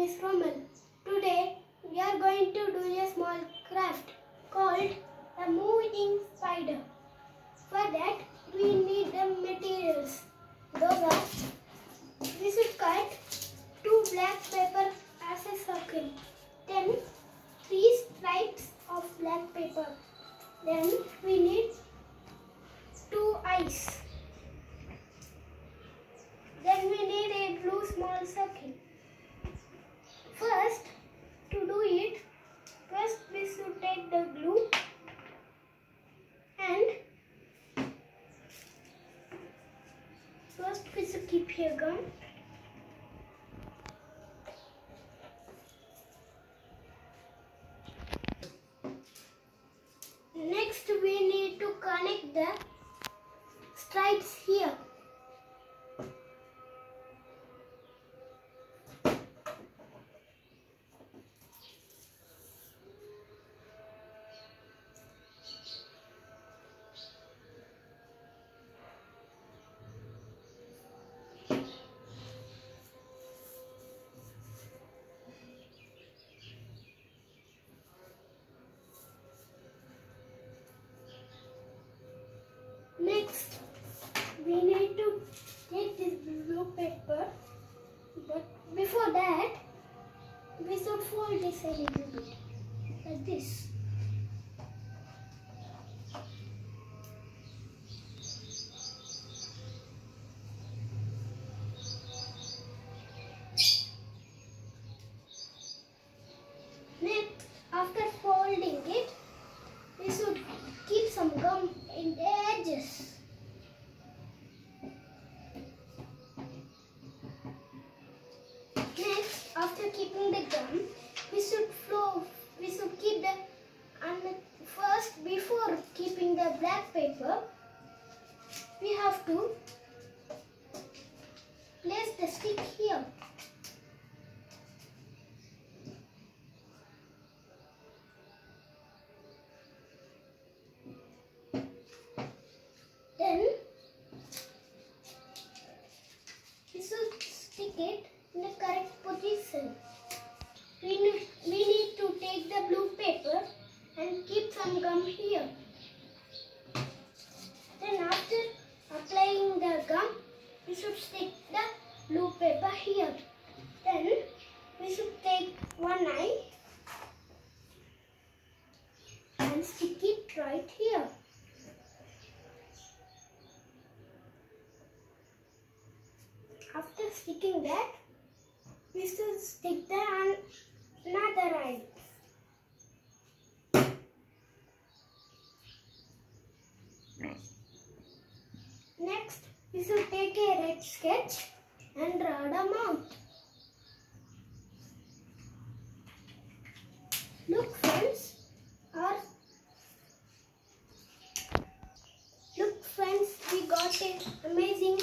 is Romal. Today we are going to do a small craft called the moving spider. For that we need the materials. Those are we should cut two black paper as a circle. Then three stripes of black paper. Then we need two eyes. Then we need a blue small circle. First, to do it, first we should take the glue and should keep here gum. Next we need to connect the stripes here. Before that, we should fold this a little bit, like this. Next, after folding it, we should keep some gum in the edges. Next, after keeping the gum, we should flow. We should keep the and first before keeping the black paper, we have to place the stick here. After sticking that, we should stick the an- another eye. Next, we should take a red sketch and draw the mouth. Look friends, our Look friends, we got a amazing